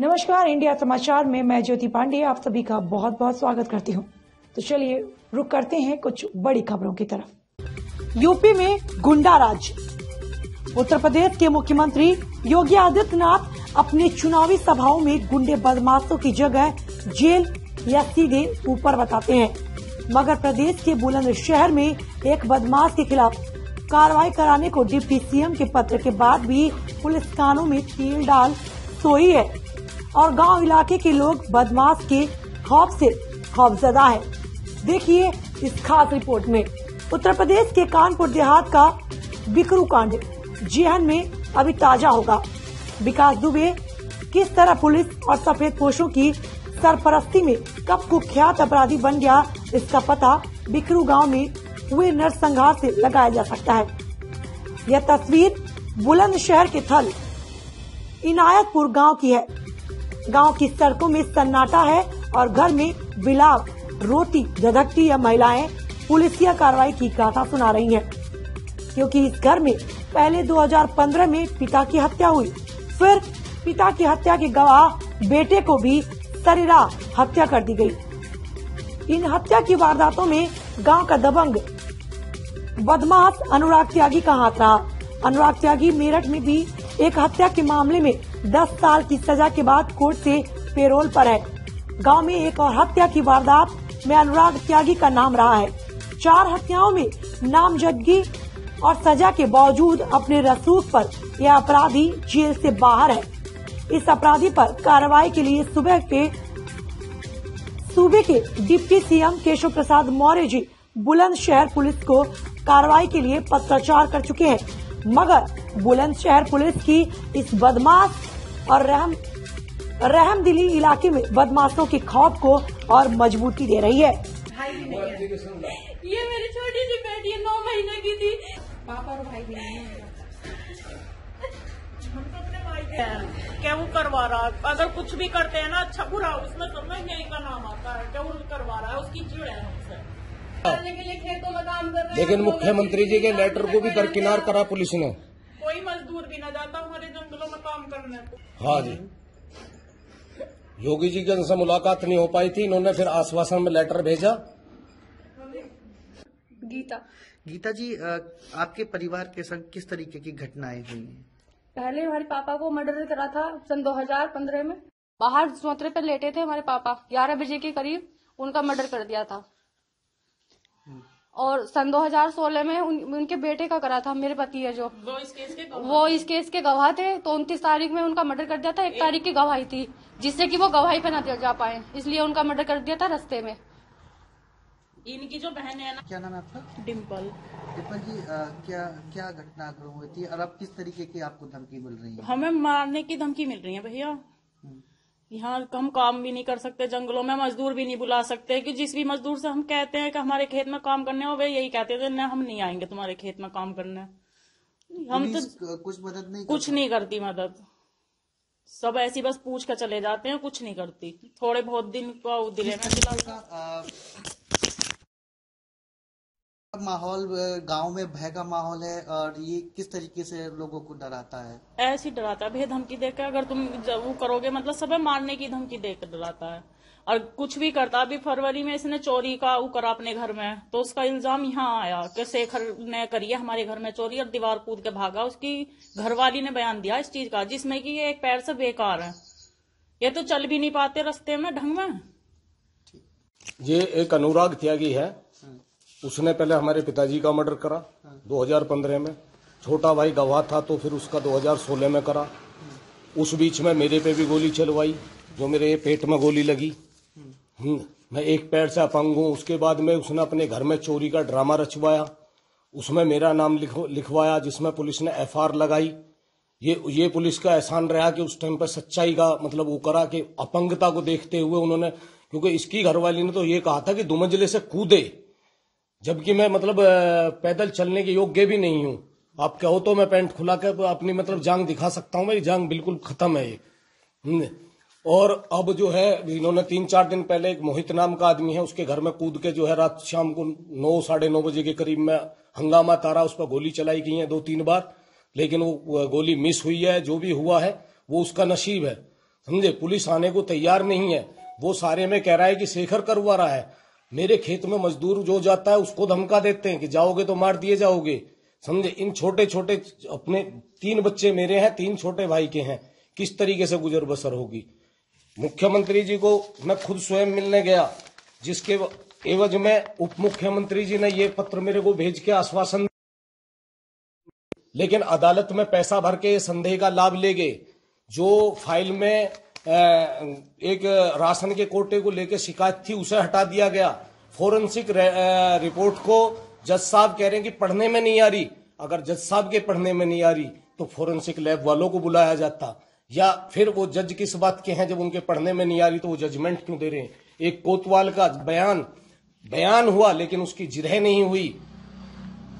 नमस्कार, इंडिया समाचार में मैं ज्योति पांडे, आप सभी का बहुत बहुत स्वागत करती हूँ। तो चलिए, रुक करते हैं कुछ बड़ी खबरों की तरफ़। यूपी में गुंडा राज। उत्तर प्रदेश के मुख्यमंत्री योगी आदित्यनाथ अपने चुनावी सभाओं में गुंडे बदमाशों की जगह जेल या सीधे ऊपर बताते हैं। मगर प्रदेश के बुलंदशहर में एक बदमाश के खिलाफ कार्रवाई कराने को डिप्टी सीएम के पत्र के बाद भी पुलिस कानों में तेल डाल सोई है। और गाँव इलाके के लोग बदमाश के खौफ से खौफजदा है। देखिए इस खास रिपोर्ट में। उत्तर प्रदेश के कानपुर देहात का बिकरू कांड, जेहन में अभी ताज़ा होगा। विकास दुबे, किस तरह पुलिस और सफ़ेद पोशों की सरपरस्ती में कब कुख्यात अपराधी बन गया, इसका पता बिकरू गाँव में हुए नरसंहार से लगाया जा सकता है। यह तस्वीर बुलंदशहर के थल, इनायतपुर गाँव की है। गाँव की सड़कों में सन्नाटा है और घर में बिलाव रोटी धधकती यह महिलाएँ पुलिसिया कार्रवाई की गाथा सुना रही हैं। क्योंकि इस घर में पहले 2015 में पिता की हत्या हुई। फिर पिता की हत्या के गवाह बेटे को भी सरेरा हत्या कर दी गई। इन हत्या की वारदातों में गाँव का दबंग, बदमाश अनुराग त्यागी का हाथ रहा। अनुराग त्यागी मेरठ में भी एक हत्या के मामले में 10 साल की सजा के बाद कोर्ट से पेरोल पर है। गाँव में एक और हत्या की वारदात में अनुराग त्यागी का नाम रहा है। चार हत्याओं में नामजदगी और सजा के बावजूद अपने रसूख पर यह अपराधी जेल से बाहर है। इस अपराधी पर कार्रवाई के लिए सुबह के सूबे के deputy CM Keshav Prasad Maurya ji Bulandshahr police को कार्रवाई के लिए पत्राचार कर चुके हैं। मगर बुलंदशहर पुलिस की इस बदमाश और रहम रहम दिली इलाके में बदमाशों के खौफ को और मजबूती दे रही है। ये मेरी छोटी सी बेटी है नौ महीने की थी। पापा और भाई भी नहीं है। हम तो अपने भाई के क्या वो करवा रहा है? अगर कुछ भी करते हैं ना अच्छा बुरा उसमें सब में यही का नाम आता है। क्या वो करवा रहा है? उसकी चिड़ है हमसे। के लिए खेतों में काम कर रहे हैं। लेकिन मुख्यमंत्री जी के लेटर को भी दरकिनार करा पुलिस ने। ना हमारे जंगलों में काम करने। हाँ जी। योगी जी के उनसे मुलाकात नहीं हो पाई थी इन्होंने फिर आश्वासन में लेटर भेजा। गीता। गीता जी आपके परिवार के संग किस तरीके की घटनाएँ हुई? पहले हमारे पापा को मर्डर करा था सन 2015 में। बाहर चौतरे पर लेटे थे हमारे पापा 11 बजे के करीब उनका मर्डर कर दिया था। और सन 2016 में उन, उनके बेटे का करा था मेरे पति है जो। वो इस केस के गवाह वो इस केस के गवाह थे तो उनतीस तारीख में उनका मर्डर कर दिया था एक तारीख की गवाही थी जिससे कि वो गवाही पे ना जा पाए। इसलिए उनका मर्डर कर दिया था रस्ते में। इनकी जो बहन है ना क्या नाम है आपका? डिम्पल डिम्पल जी अ, क्या क्या घटना हुई थी और अब किस तरीके की आपको धमकी मिल रही है? हमें मारने की धमकी मिल रही है भैया। यहाँ हम काम भी नहीं कर सकते जंगलों में मजदूर भी नहीं बुला सकते कि जिस भी मजदूर से हम कहते हैं कि हमारे खेत में काम करने हो वे यही कहते थे न हम नहीं आएँगे तुम्हारे खेत में काम करने। हम तो कुछ मदद नहीं कुछ नहीं करती मदद। सब ऐसी बस पूछ कर चले जाते हैं कुछ नहीं करती। थोड़े बहुत दिन को दिले में माहौल गाँव में भय का माहौल है और ये किस तरीके से लोगों को डराता है? ऐसे ही डराता है। भैया धमकी देकर अगर तुम जब वो करोगे मतलब सब मारने की धमकी देकर डराता है। और कुछ भी करता अभी फरवरी में इसने चोरी का वो करा अपने घर में। तो उसका इल्ज़ाम यहाँ आया कि शेखर ने करी है हमारे घर में चोरी और दीवार कूद के भागा। उसकी घरवाली ने बयान दिया इस चीज़ का जिसमें कि ये एक पैर से बेकार है। ये तो चल भी नहीं पाते रस्ते में ढंग में। ये एक अनुराग त्यागी है। उसने पहले हमारे पिताजी का मर्डर करा 2015 में। छोटा भाई गवाह था तो फिर उसका 2016 में करा। उस बीच में मेरे पे भी गोली चलवाई जो मेरे पेट में गोली लगी। हम्म, मैं एक पैर से अपंग हूँ। उसके बाद में उसने अपने घर में चोरी का ड्रामा रचवाया। उसमें मेरा नाम लिखव- लिखवाया जिसमें पुलिस ने एफआर लगाई। ये ये पुलिस का एहसान रहा कि उस टाइम पर सच्चाई का मतलब वो करा कि अपंगता को देखते हुए उन्होंने क्योंकि इसकी घरवाली ने तो ये कहा था कि दुमंजले से कूदे। जबकि मैं मतलब पैदल चलने के योग्य भी नहीं हूँ। आप कहो तो मैं पैंट खुला कर अपनी मतलब जांग दिखा सकता हूँ। मेरी जांग बिल्कुल खत्म है ये। हम्म। और अब जो है, इन्होंने तीन चार दिन पहले एक मोहित नाम का आदमी है, उसके घर में कूद के जो है रात शाम को नौ, साढ़े नौ बजे के करीब में हंगामा तारा उस पर गोली चलाई गई है दो, तीन बार। लेकिन वो गोली मिस हुई है, जो भी हुआ है, वो उसका नसीब है। समझे? पुलिस आने को तैयार नहीं है। वो सारे में कह रहा है कि शेखर करवा रहा है। मेरे खेत में मजदूर जो जाता है उसको धमका देते हैं कि जाओगे तो मार दिए जाओगे। समझे? इन छोटे छोटे अपने तीन बच्चे मेरे हैं, तीन छोटे भाई के हैं। किस तरीके से गुजर बसर होगी? मुख्यमंत्री जी को मैं खुद स्वयं मिलने गया, जिसके एवज में उप मुख्यमंत्री जी ने ये पत्र मेरे को भेज के आश्वासन लेकिन अदालत में पैसा भर के संदेह का लाभ ले गए। जो फ़ाइल में एक राशन के कोटे को लेकर शिकायत थी, उसे हटा दिया गया। फोरेंसिक रिपोर्ट को जज साहब कह रहे हैं कि पढ़ने में नहीं आ रही। अगर जज साहब के पढ़ने में नहीं आ रही तो फोरेंसिक लैब वालों को बुलाया जाता। या फिर वो जज किस बात के हैं, जब उनके पढ़ने में नहीं आ रही तो वो जजमेंट क्यों दे रहे हैं? एक कोतवाल का बयान बयान हुआ, लेकिन उसकी जिरह नहीं हुई।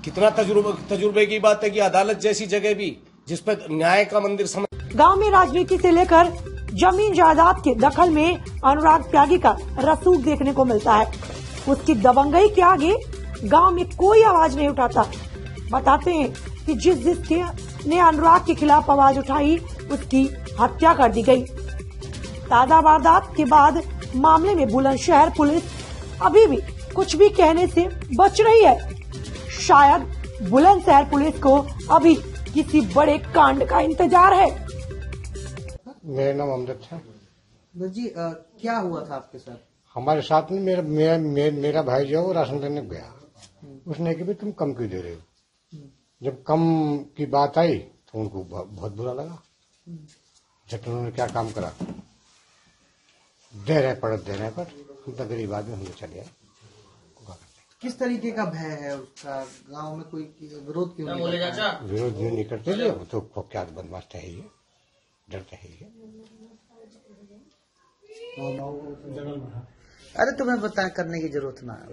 कितना तजुर्बे तजुर्बे की बात है कि अदालत जैसी जगह भी, जिस पर न्याय का मंदिर समझ गाँव में राजनीति से लेकर ज़मीन जायदाद के दखल में अनुराग त्यागी का रसूख देखने को मिलता है। उसकी दबंगई के आगे गाँव में कोई आवाज़ नहीं उठाता। बताते हैं कि जिस जिसके ने अनुराग के खिलाफ आवाज़ उठाई, उसकी हत्या कर दी गई। ताज़ा वारदात के बाद मामले में बुलंदशहर पुलिस अभी भी कुछ भी कहने से बच रही है। शायद बुलंदशहर पुलिस को अभी किसी बड़े कांड का इंतज़ार है। मेरा नाम अमजद है। जी आ, क्या हुआ था आपके साथ? हमारे साथ में मेरा मेरा मेरा, मेरा भाई जो वो राशन लेने गया। उसने कि भी तुम कम क्यों दे रहे हो? जब कम की बात आई तो उनको बहुत बुरा लगा। जब उन्होंने क्या काम करा? दे रहे पड़त दे रहे पर हम तो गरीब आदमी हमने तो चले आए। किस तरीके का भय है उसका? गाँव में कोई विरोध क्यों नहीं करता विरोध जो नहीं करते? थे वो तो बदमाश है ही। डरते है अरे तुम्हें बता करने की ज़रूरत ना है।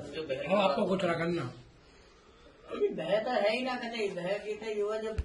आपको कुछ ना। करना भय तो है ही ना कहीं भय की तो युवा जब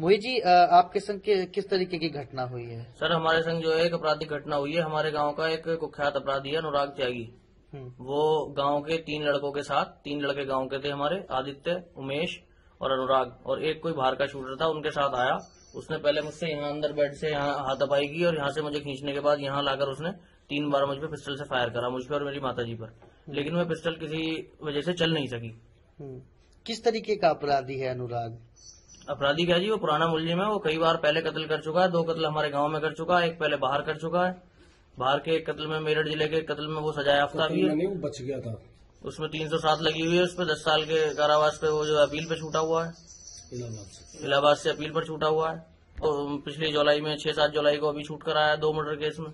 मोहित जी आपके संग के- किस तरीके की घटना हुई है? सर हमारे संग जो है एक आपराधिक घटना हुई है। हमारे गाँव का एक कुख्यात अपराधी है अनुराग त्यागी। वो गाँव के तीन लड़कों के साथ तीन लड़के गाँव के थे हमारे आदित्य उमेश और अनुराग। और एक कोई बाहर का शूटर था उनके साथ आया। उसने पहले मुझसे यहाँ अंदर बेड से यहाँ हाथापाई की और यहाँ से मुझे खींचने के बाद यहाँ लाकर उसने तीन बार मुझ पर पिस्टल से फायर करा मुझ पर और मेरी माता जी पर लेकिन वह पिस्टल किसी वजह से चल नहीं सकी। हम्म। किस तरीके का अपराधी है अनुराग? अपराधी क्या जी? वो पुराना मुलजिम है वो कई बार पहले कत्ल कर चुका है दो कत्ल हमारे गाँव में कर चुका है एक पहले बाहर कर चुका है। बाहर के एक कत्ल में मेरठ ज़िले के कत्ल में वो सजाया याफ्ता भी है। वो बच गया था। उसमें तीन सौ सात लगी हुई है उसमें दस साल के कारावास पे वो जो अपील पे छूटा हुआ है। इलाहाबाद से। अपील पर छूटा हुआ है। और पिछली जुलाई में छह सात जुलाई को अभी छूट कर आया दो मर्डर केस में।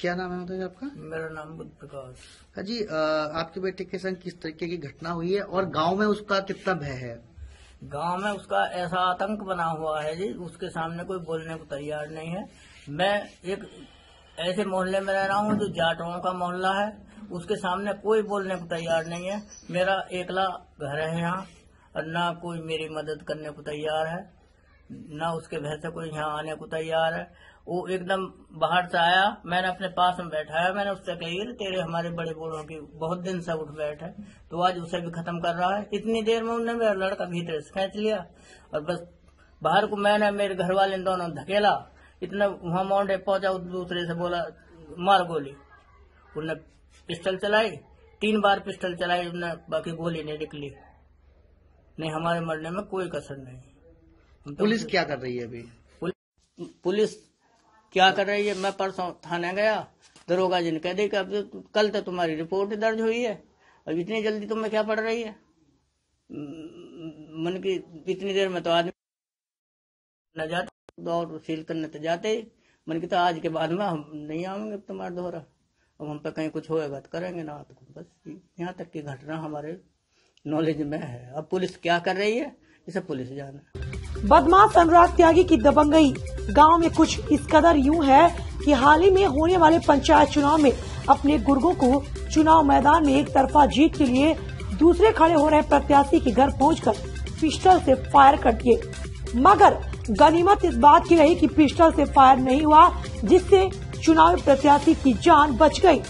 क्या नाम है मतलब आपका? मेरा नाम बुद्ध प्रकाश। हाँ जी आपके बेटे के संग किस तरीके की घटना हुई है और गाँव में उसका कितना भय है? गाँव में उसका ऐसा आतंक बना हुआ है जी उसके सामने कोई बोलने को तैयार नहीं है। मैं एक ऐसे मोहल्ले में रह रहा हूँ जो जाटों का मोहल्ला है। उसके सामने कोई बोलने को तैयार नहीं है। मेरा एकला घर है यहाँ, और ना कोई मेरी मदद करने को तैयार है, ना उसके भय से कोई यहाँ आने को तैयार है। वो एकदम बाहर से आया, मैंने अपने पास में बैठाया मैंने उससे कही तेरे हमारे बड़े बूढ़ों की बहुत दिन से उठ बैठ है तो आज उसे भी खत्म कर रहा है। इतनी देर में उन्होंने मेरा लड़का भीतर से खींच लिया, और बस बाहर को मैंने मेरे घर वाले दोनों धकेला इतना वहाँ मोंडे पहुँचा दूसरे से बोला मार गोली। उनने पिस्टल चलाई तीन बार पिस्टल चलाई उनने बाकी गोली नहीं निकली। नहीं हमारे मरने में कोई कसर नहीं। तो- पुलिस क्या कर रही है अभी? पुलिस क्या कर रही है? मैं परसों थाने गया दरोगा जी ने कह दी कि कल तो तुम्हारी रिपोर्ट दर्ज हुई है अब इतनी जल्दी तुम्हें क्या पड़ रही है? मन की इतनी देर में तो आदमी न जाते। और सील करने तो जाते ही। मन की तो आज के बाद में हम नहीं अब तुम्हारा दोहरा अब हम पे कहीं कुछ होएगा तो करेंगे ना तो बस यहाँ तक की घटना हमारे नॉलेज में है। अब पुलिस क्या कर रही है, इसे पुलिस जाने। बदमाश अनुराग त्यागी की दबंगई गाँव में कुछ इस कदर यूँ है कि हाल ही में होने वाले पंचायत चुनाव में अपने गुर्गों को चुनाव मैदान में एक तरफा जीत के लिए दूसरे खड़े हो रहे प्रत्याशी के घर पहुंचकर पिस्टल से फायर कर दिए। मगर गनीमत इस बात की रही कि पिस्टल से फायर नहीं हुआ, जिससे चुनावी प्रत्याशी की जान बच गई।